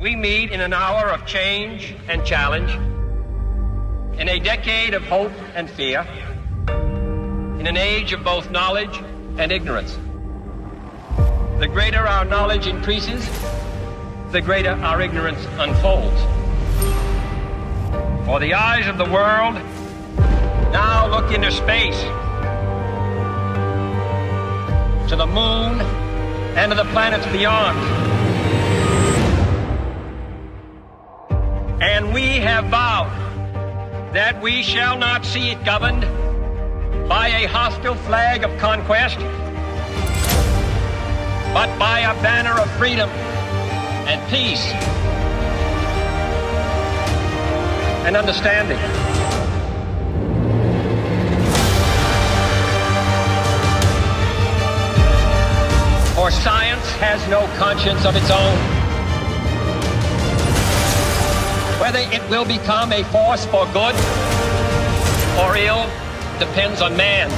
We meet in an hour of change and challenge, in a decade of hope and fear, in an age of both knowledge and ignorance. The greater our knowledge increases, the greater our ignorance unfolds. For the eyes of the world now look into space, to the moon, and to the planets beyond. And we have vowed that we shall not see it governed by a hostile flag of conquest, but by a banner of freedom and peace and understanding. For science has no conscience of its own. Whether it will become a force for good or ill depends on man.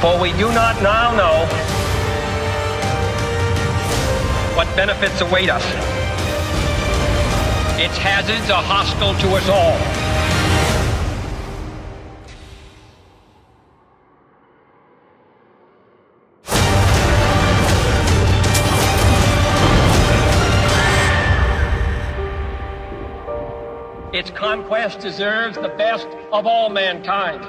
For we do not now know what benefits await us. Its hazards are hostile to us all. Its conquest deserves the best of all mankind.